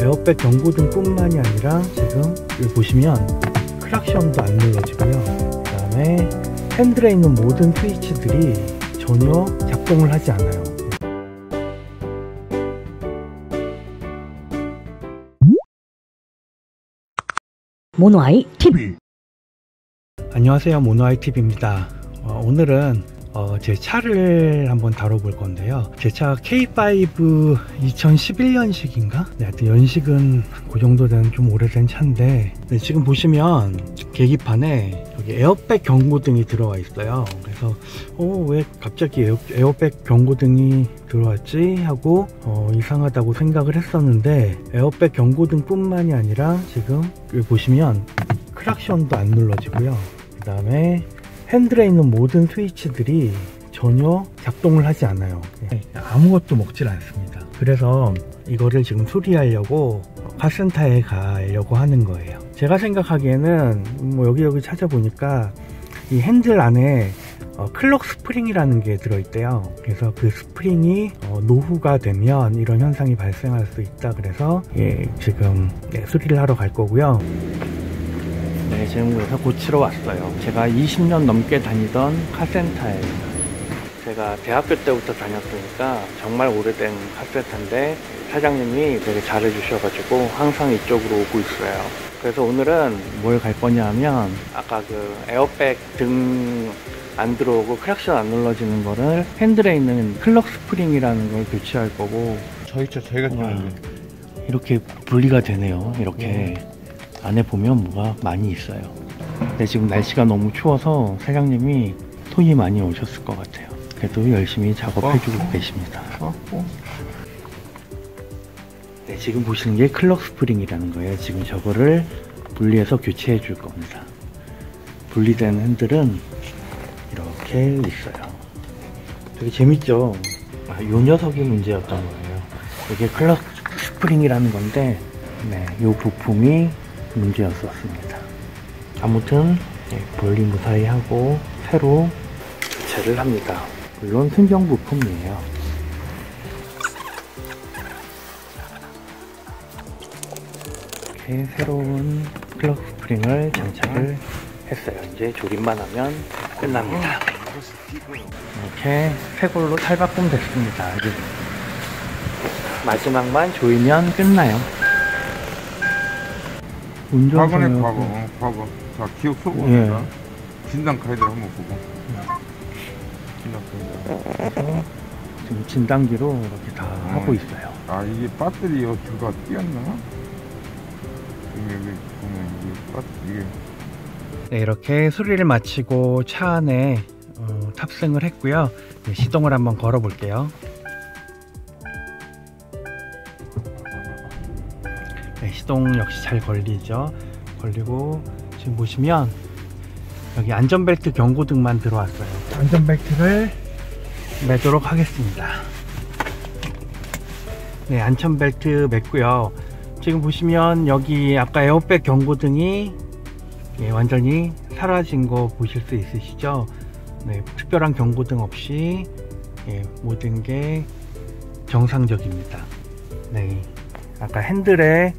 에어백 경고등 뿐만이 아니라 지금 여기 보시면 크락션도 안 눌러지고요. 그 다음에 핸들에 있는 모든 스위치들이 전혀 작동을 하지 않아요. 모노아이 TV 안녕하세요. 모노아이TV입니다. 어, 오늘은 어, 제 차를 한번 다뤄볼 건데요. 제 차 K5 2011년식인가? 네, 하여튼 연식은 그 정도 된 좀 오래된 차인데 네, 지금 보시면 계기판에 여기 에어백 경고등이 들어와 있어요. 그래서 어, 왜 갑자기 에어, 에어백 경고등이 들어왔지? 하고 어, 이상하다고 생각을 했었는데 에어백 경고등 뿐만이 아니라 지금 보시면 크락션도 안 눌러지고요. 그 다음에 핸들에 있는 모든 스위치들이 전혀 작동을 하지 않아요. 네, 아무것도 먹질 않습니다. 그래서 이거를 지금 수리하려고 카센터에 가려고 하는 거예요. 제가 생각하기에는 뭐 여기저기 찾아보니까 이 핸들 안에 어, clock spring이라는 게 들어있대요. 그래서 그 스프링이 어, 노후가 되면 이런 현상이 발생할 수 있다 그래서 예, 지금 네, 수리를 하러 갈 거고요 네, 지금 그래서 고치러 왔어요. 제가 20년 넘게 다니던 카센터예요. 제가 대학교 때부터 다녔으니까 정말 오래된 카센터인데 사장님이 되게 잘해주셔가지고 항상 이쪽으로 오고 있어요. 그래서 오늘은 뭘 갈 거냐 하면 아까 그 에어백 등 안 들어오고 크락션 안 눌러지는 거를 핸들에 있는 clock spring이라는 걸 교체할 거고 저희 차 저희가 와, 이렇게 분리가 되네요. 이렇게 안에 보면 뭐가 많이 있어요. 근데 지금 날씨가 너무 추워서 사장님이 손이 많이 어셨을 것 같아요. 그래도 열심히 작업해주고 계십니다. 네, 지금 보시는 게 clock spring이라는 거예요. 지금 저거를 분리해서 교체해 줄 겁니다. 분리된 핸들은 이렇게 있어요. 되게 재밌죠? 아, 요 녀석이 문제였던 거예요. 이게 clock spring이라는 건데, 네, 요 부품이 문제였었습니다. 아무튼, 네, 분리 무사히 하고, 새로 교체를 합니다. 물론 순정 부품이에요. 이렇게 새로운 클럭 스프링을 장착을 했어요. 이제 조립만 하면 끝납니다. 이렇게 새 걸로 탈바꿈 됐습니다. 마지막만 조이면 끝나요. 과거네 운전석은 과거 어, 과거 자 기억 소금입니다 예. 진단 카드를 한번 보고 진단 카드 지금 진단기로 이렇게 다 어. 하고 있어요. 아 이게 배터리 어가 띄었나? 여기 여기 보면 이게 배터리 이게 네, 이렇게 수리를 마치고 차 안에 어, 탑승을 했고요. 네, 시동을 한번 걸어 볼게요. 시동 역시 잘 걸리죠. 걸리고 지금 보시면 여기 안전벨트 경고등만 들어왔어요. 안전벨트를 매도록 하겠습니다. 네, 안전벨트 맸고요. 지금 보시면 여기 아까 에어백 경고등이 예, 완전히 사라진 거 보실 수 있으시죠? 네, 특별한 경고등 없이 예, 모든 게 정상적입니다. 네, 아까 핸들에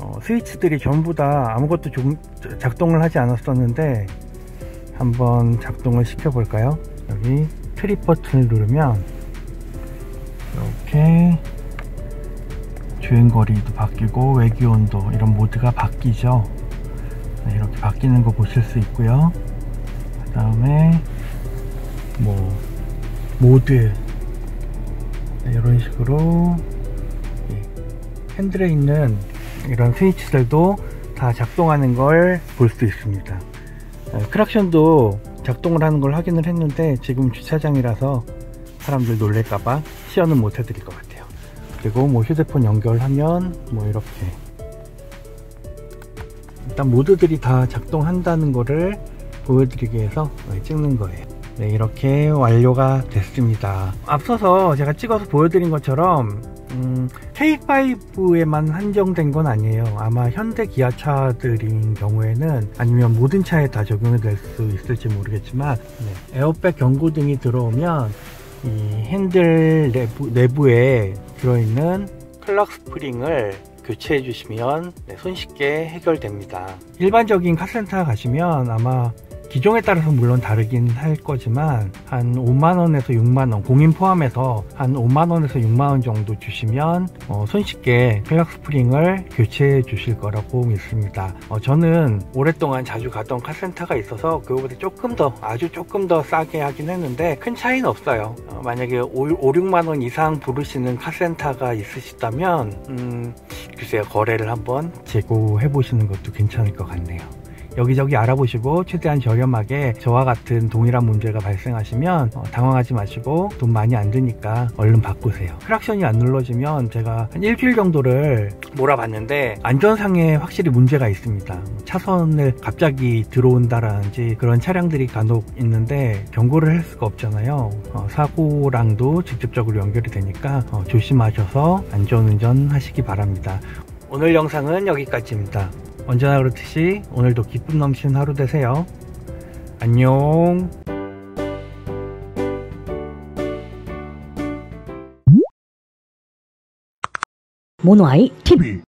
어, 스위치들이 전부 다 아무것도 좀 작동을 하지 않았었는데 한번 작동을 시켜 볼까요? 여기 트립 버튼을 누르면 이렇게 주행거리도 바뀌고 외기온도 이런 모드가 바뀌죠. 네, 이렇게 바뀌는 거 보실 수 있고요. 그 다음에 뭐 모드 네, 이런 식으로 예, 핸들에 있는 이런 스위치들도 다 작동하는 걸 볼 수 있습니다. 어, 크락션도 작동을 하는 걸 확인을 했는데 지금 주차장이라서 사람들 놀랄까봐 시연은 못 해드릴 것 같아요. 그리고 뭐 휴대폰 연결하면 뭐 이렇게 일단 모드들이 다 작동한다는 거를 보여드리기 위해서 찍는 거예요 네 이렇게 완료가 됐습니다 앞서서 제가 찍어서 보여드린 것처럼 음, K5에만 한정된 건 아니에요 아마 현대 기아차들인 경우에는 아니면 모든 차에 다 적용이 될 수 있을지 모르겠지만 네, 에어백 경고등이 들어오면 이 핸들 내부, 내부에 들어있는 clock spring을 그 교체해 주시면 네, 손쉽게 해결됩니다. 일반적인 카센터 가시면 아마 기종에 따라서 물론 다르긴 할 거지만 한 5만원에서 6만원 공임 포함해서 한 5만원에서 6만원 정도 주시면 어, 손쉽게 clock spring을 교체해 주실 거라고 믿습니다. 어, 저는 오랫동안 자주 갔던 카센터가 있어서 그거보다 조금 더 아주 조금 더 싸게 하긴 했는데 큰 차이는 없어요. 어, 만약에 5, 5, 6만원 이상 부르시는 카센터가 있으시다면 음, 글쎄요 거래를 한번 재고해 보시는 것도 괜찮을 것 같네요 여기저기 알아보시고 최대한 저렴하게 저와 같은 동일한 문제가 발생하시면 어, 당황하지 마시고 돈 많이 안 드니까 얼른 바꾸세요. 크락션이 안 눌러지면 제가 한 일주일 정도를 몰아봤는데 안전상에 확실히 문제가 있습니다. 차선을 갑자기 들어온다라든지 그런 차량들이 간혹 있는데 경고를 할 수가 없잖아요. 어, 사고랑도 직접적으로 연결이 되니까 어, 조심하셔서 안전운전 하시기 바랍니다. 오늘 영상은 여기까지입니다 언제나 그렇듯이 오늘도 기쁨 넘치는 하루 되세요. 안녕. 모노아이 TV